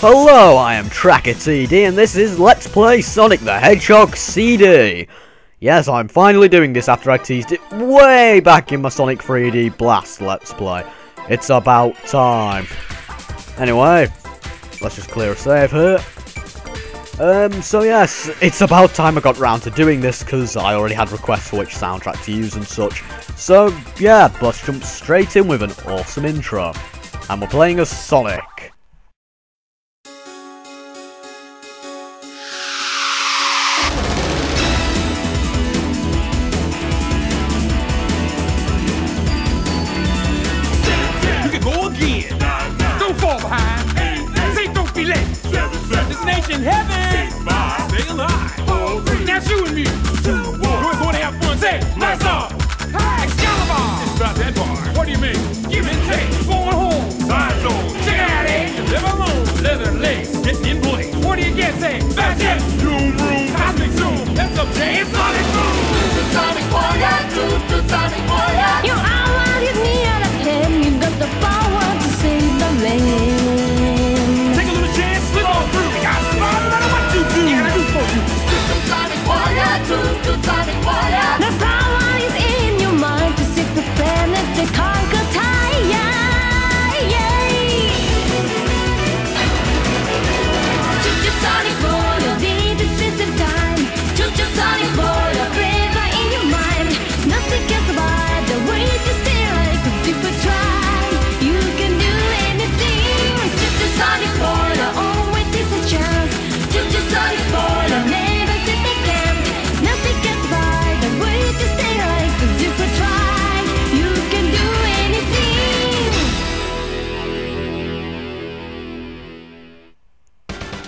Hello, I am Tracker TD and this is Let's Play Sonic the Hedgehog CD. Yes, I'm finally doing this after I teased it way back in my Sonic 3D Blast Let's Play. It's about time. Anyway, let's just clear a save here. Um, so yes, it's about time I got round to doing this because I already had requests for which soundtrack to use and such. So yeah, let's jump straight in with an awesome intro. And we're playing as Sonic.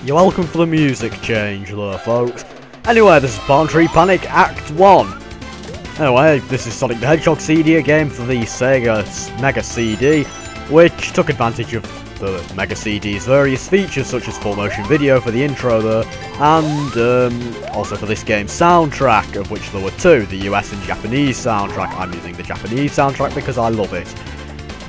You're welcome for the music change there, folks. Anyway, this is Palm Tree Panic Act 1. Anyway, this is Sonic the Hedgehog CD, a game for the Sega Mega CD, which took advantage of the Mega CD's various features, such as full motion video for the intro there, and um, also for this game's soundtrack, of which there were two, the US and Japanese soundtrack. I'm using the Japanese soundtrack because I love it.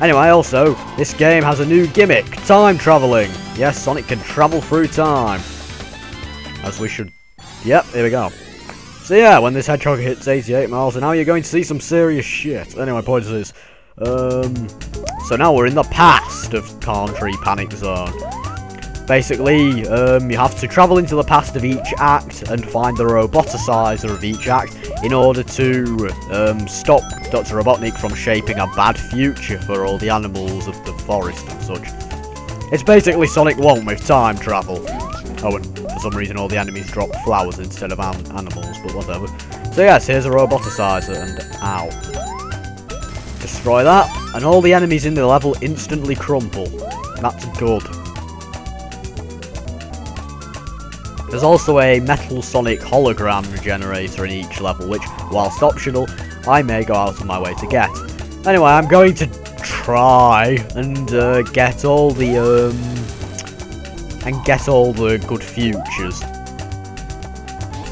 Anyway, also, this game has a new gimmick, time travelling. Yes, Sonic can travel through time. As we should... Yep, here we go. So yeah, when this hedgehog hits 88 miles an hour, you're going to see some serious shit. Anyway, point is, um, so now we're in the past of Palm Tree Panic Zone. Basically, um, you have to travel into the past of each act and find the roboticizer of each act in order to um, stop Dr. Robotnik from shaping a bad future for all the animals of the forest and such. It's basically Sonic 1 with time travel. Oh, and for some reason all the enemies drop flowers instead of an animals, but whatever. So yes, here's a roboticizer and ow. Destroy that, and all the enemies in the level instantly crumple. That's good. There's also a Metal Sonic hologram generator in each level, which, whilst optional, I may go out of my way to get. Anyway, I'm going to try and uh, get all the um, and get all the good futures.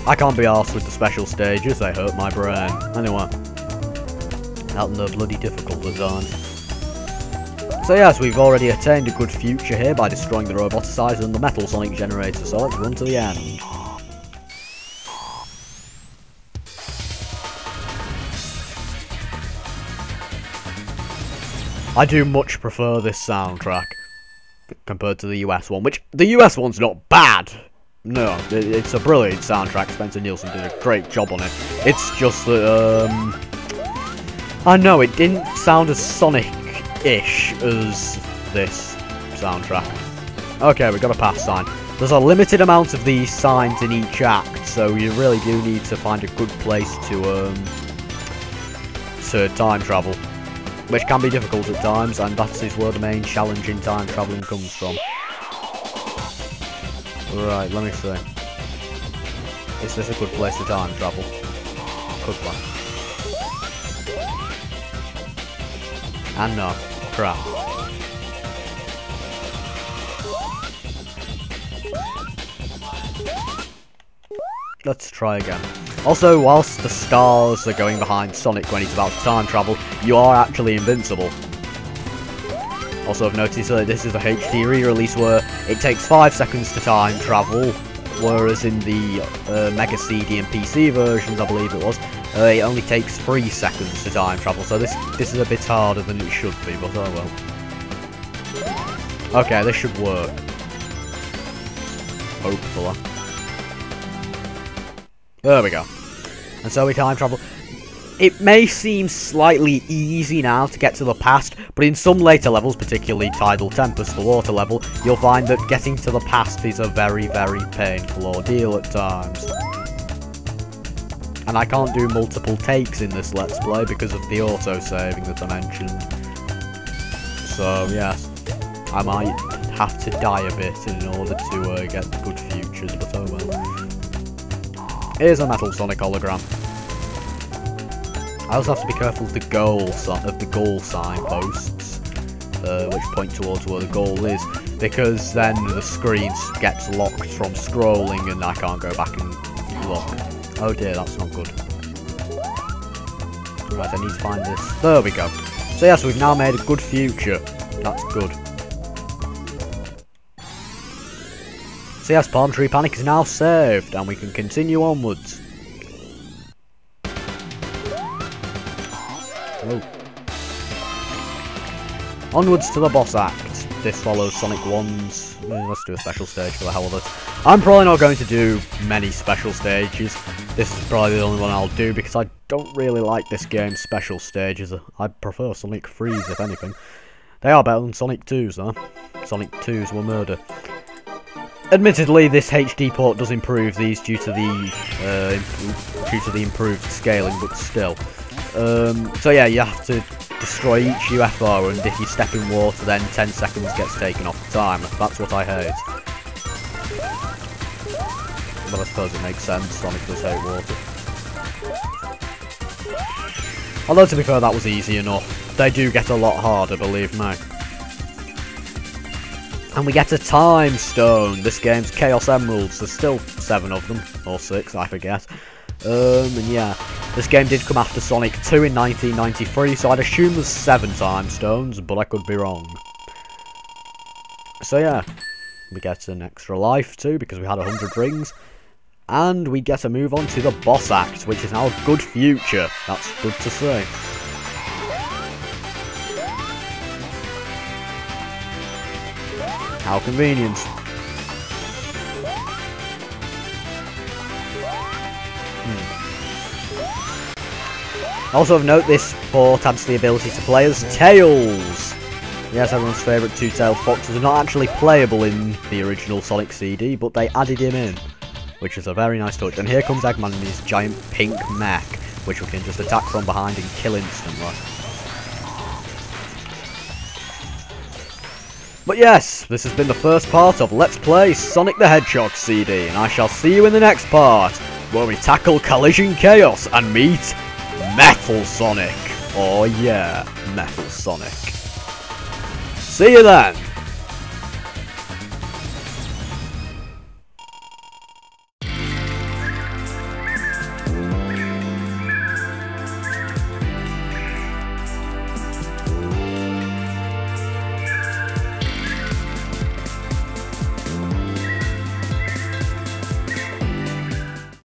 I can't be arsed with the special stages, they hurt my brain. Anyway, out in the bloody difficult design. So yes, we've already attained a good future here by destroying the roboticizer and the metal sonic generator, so let's run to the end. I do much prefer this soundtrack compared to the US one, which the US one's not bad. No, it's a brilliant soundtrack. Spencer Nielsen did a great job on it. It's just that, um, I know it didn't sound as Sonic-ish as this soundtrack. Okay, we've got a pass sign. There's a limited amount of these signs in each act, so you really do need to find a good place to um to time travel, which can be difficult at times, and that is where the main challenge in time traveling comes from. Right, let me see. Is this a good place to time travel? Could one. And no. Crap. Let's try again. Also, whilst the stars are going behind Sonic when he's about to time travel, you are actually invincible. Also, I've noticed that this is a HD re-release where it takes 5 seconds to time travel, whereas in the uh, Mega CD and PC versions, I believe it was, uh, it only takes 3 seconds to time travel, so this this is a bit harder than it should be, but oh well. Okay, this should work. Hopefully. There we go. And so we time travel. It may seem slightly easy now to get to the past, but in some later levels, particularly Tidal Tempest, the water level, you'll find that getting to the past is a very, very painful ordeal at times. And I can't do multiple takes in this Let's Play because of the auto-saving that I mentioned. So, yes, I might have to die a bit in order to uh, get good futures, but oh well. Here's a Metal Sonic hologram. I also have to be careful of the goal of the goal signposts, uh, which point towards where the goal is, because then the screen gets locked from scrolling and I can't go back and look. Oh dear, that's not good. Right, I need to find this. There we go. So yes, we've now made a good future. That's good. So yes, Palm Tree Panic is now saved, and we can continue onwards. Oh. Onwards to the boss act. This follows Sonic 1's... eh, let's do a special stage for the hell of it. I'm probably not going to do many special stages. This is probably the only one I'll do because I don't really like this game's special stages. I prefer Sonic 3's if anything. They are better than Sonic 2's though. Sonic 2's were murder. Admittedly, this HD port does improve these due to the uh, due to the improved scaling, but still. Um, so yeah, you have to destroy each UFO, and if you step in water, then 10 seconds gets taken off the time. That's what I heard. But I suppose it makes sense. Sonic does hate water. Although to be fair, that was easy enough. They do get a lot harder, believe me. And we get a time stone. This game's Chaos Emeralds. There's still seven of them, or six, I forget. Um, and yeah, this game did come after Sonic 2 in 1993, so I'd assume there's seven time stones, but I could be wrong. So yeah, we get an extra life too, because we had 100 rings. And we get to move on to the boss act, which is now a good future. That's good to see. How convenient. Also of note, this port adds the ability to play as Tails. Yes, everyone's favourite two-tailed fox was not actually playable in the original Sonic CD, but they added him in, which is a very nice touch. And here comes Eggman in his giant pink mech, which we can just attack from behind and kill instantly. But yes, this has been the first part of Let's Play Sonic the Hedgehog CD, and I shall see you in the next part, where we tackle Collision Chaos and meet Metal Sonic. Oh yeah, Metal Sonic. See you then!